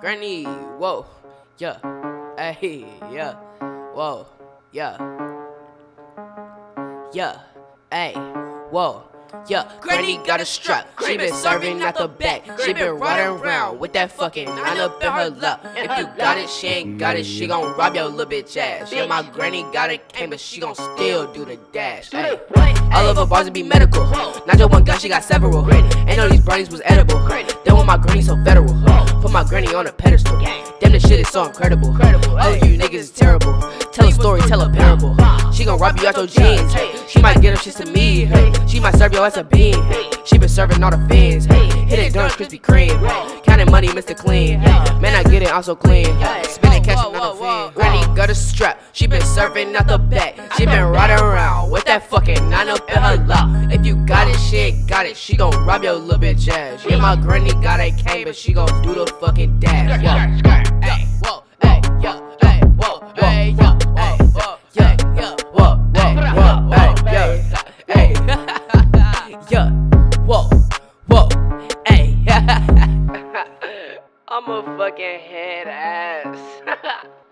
Granny, whoa, yeah, eh, hey, yeah, whoa, yeah, yeah, hey, whoa. Yeah, Granny got a strap. She been serving out the back. She been riding around with that fucking nine up in her lap. If you got it, she ain't got it. She gon' rob your little bitch ass. Yeah, my granny got it, came, but she gon' still do the dash. Ay. All of her bars be medical. Not just one gun, she got several. Ain't know these brownies was edible. Then when my granny so federal. Put my granny on a pedestal. Damn, this shit is so incredible. All of oh, you niggas is terrible. Tell a story, tell a parable. She gon' rob you out your jeans. She might get up shit to me. She might serve you ass a bean. She been serving all the fins. Hit it during Krispy Kreme. Counting money, Mr. Clean. Man, I get it, I'm so clean. Spinning cash another fin. Granny got a strap. She been serving out the back. She been riding around with that fucking nine up in her lap. If you got it, she ain't got it. She gon' rob your little bitch ass. Yeah, my granny got a K, but she gon' do the fucking dash. Yeah. Whoa, whoa, whoa, hey. I'm a fucking head ass.